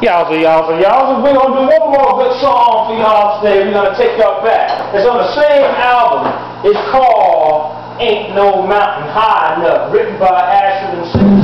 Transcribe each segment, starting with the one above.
Y'all y'all y'all. We're gonna do one more good song for y'all today. We're gonna take y'all back. It's on the same album. It's called Ain't No Mountain High Enough, written by Ashford and Simpson.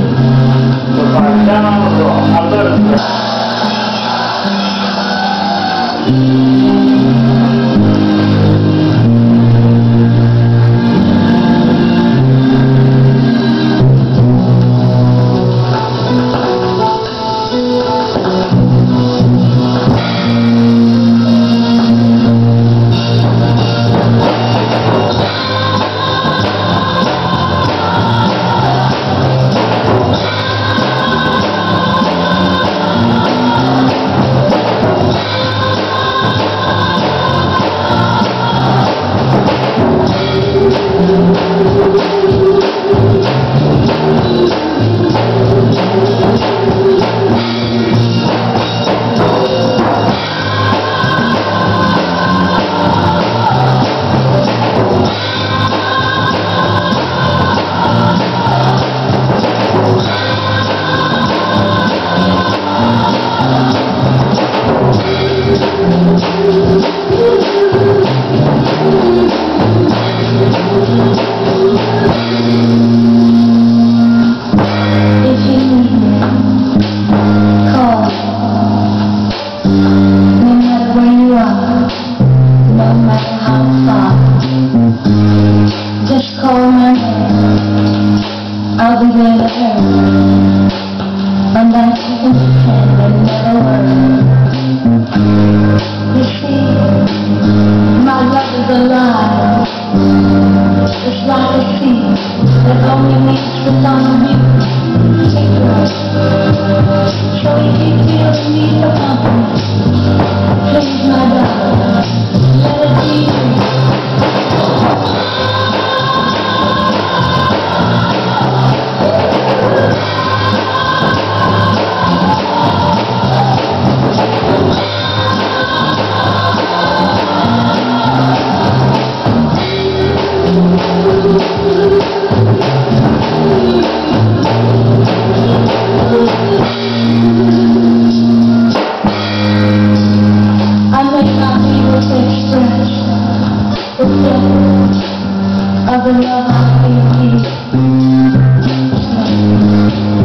Of the love I feel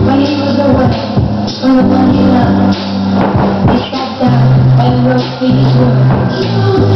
When he was away from the he sat down and wrote these words.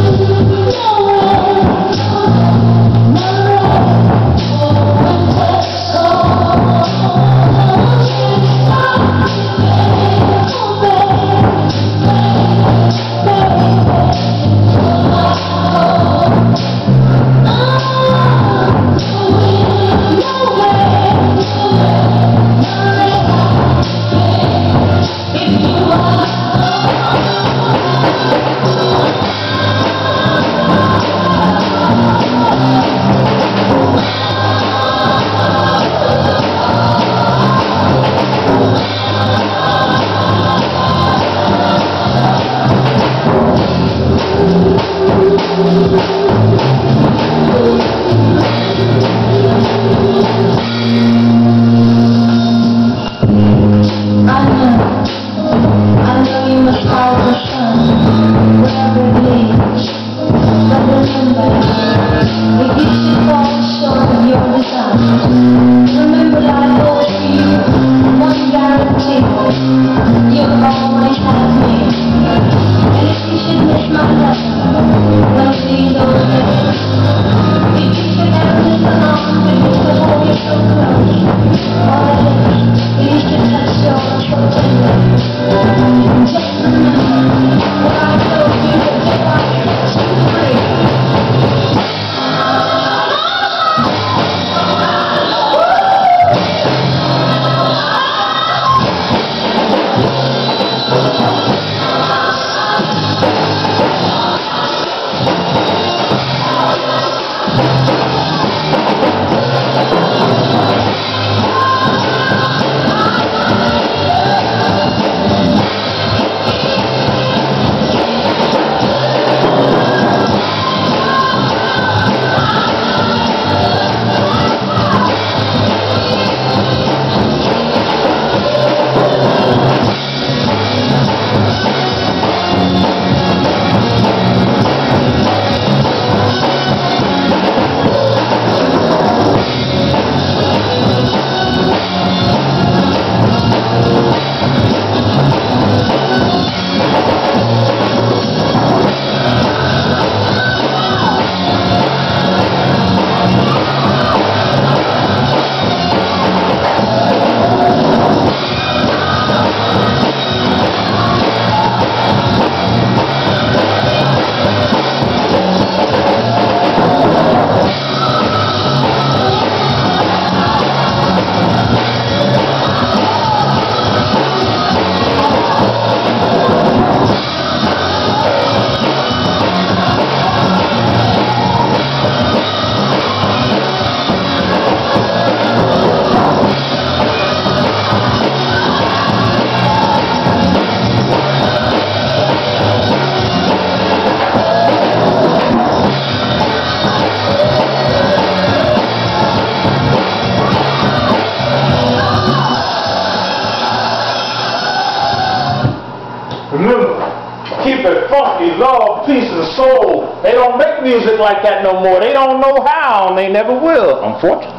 Funky, love, peace, and soul. They don't make music like that no more. They don't know how, and they never will. Unfortunately.